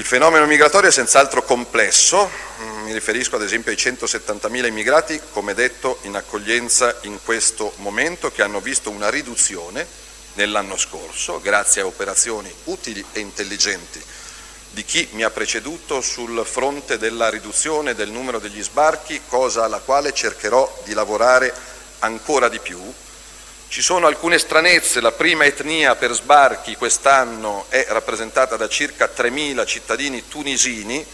Il fenomeno migratorio è senz'altro complesso, mm, mi riferisco ad esempio ai 170.000 immigrati, come detto, in accoglienza in questo momento, che hanno visto una riduzione nell'anno scorso, grazie a operazioni utili e intelligenti di chi mi ha preceduto sul fronte della riduzione del numero degli sbarchi, cosa alla quale cercherò di lavorare ancora di più, ci sono alcune stranezze, la prima etnia per sbarchi quest'anno è rappresentata da circa 3.000 cittadini tunisini,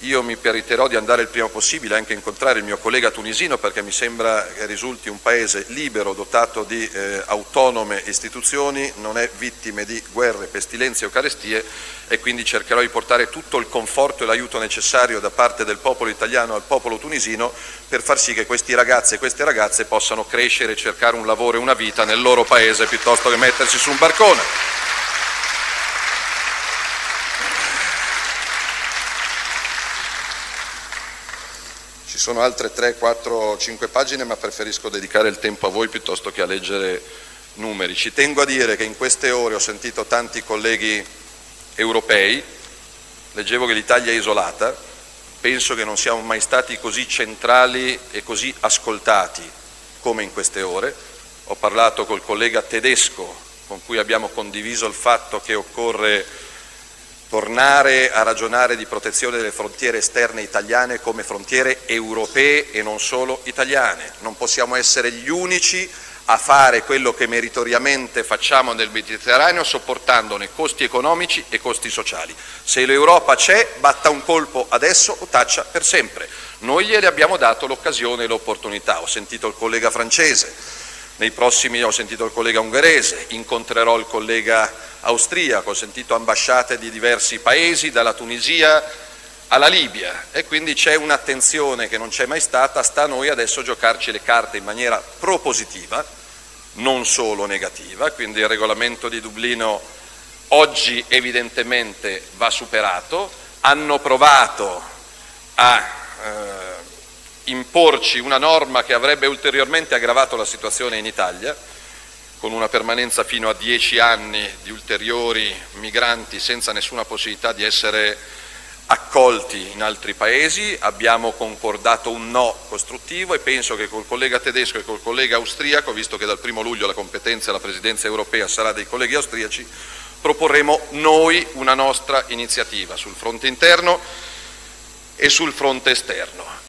io mi periterò di andare il prima possibile anche a incontrare il mio collega tunisino perché mi sembra che risulti un paese libero, dotato di eh, autonome istituzioni, non è vittime di guerre, pestilenze o carestie e quindi cercherò di portare tutto il conforto e l'aiuto necessario da parte del popolo italiano al popolo tunisino per far sì che questi ragazzi e queste ragazze possano crescere e cercare un lavoro e una vita nel loro paese piuttosto che mettersi su un barcone. Ci sono altre 3, 4, 5 pagine, ma preferisco dedicare il tempo a voi piuttosto che a leggere numeri. Ci tengo a dire che in queste ore ho sentito tanti colleghi europei, leggevo che l'Italia è isolata, penso che non siamo mai stati così centrali e così ascoltati come in queste ore. Ho parlato col collega tedesco con cui abbiamo condiviso il fatto che occorre tornare a ragionare di protezione delle frontiere esterne italiane come frontiere europee e non solo italiane. Non possiamo essere gli unici a fare quello che meritoriamente facciamo nel Mediterraneo sopportandone costi economici e costi sociali. Se l'Europa c'è, batta un colpo adesso o taccia per sempre. Noi gliene abbiamo dato l'occasione e l'opportunità. Ho sentito il collega francese, nei prossimi ho sentito il collega ungherese, incontrerò il collega austriaco, ho sentito ambasciate di diversi paesi, dalla Tunisia alla Libia. E quindi c'è un'attenzione che non c'è mai stata, sta a noi adesso giocarci le carte in maniera propositiva, non solo negativa, quindi il regolamento di Dublino oggi evidentemente va superato, hanno provato a eh, imporci una norma che avrebbe ulteriormente aggravato la situazione in Italia, con una permanenza fino a dieci anni di ulteriori migranti senza nessuna possibilità di essere accolti in altri paesi, abbiamo concordato un no costruttivo e penso che col collega tedesco e col collega austriaco, visto che dal primo luglio la competenza e la presidenza europea sarà dei colleghi austriaci, proporremo noi una nostra iniziativa sul fronte interno e sul fronte esterno.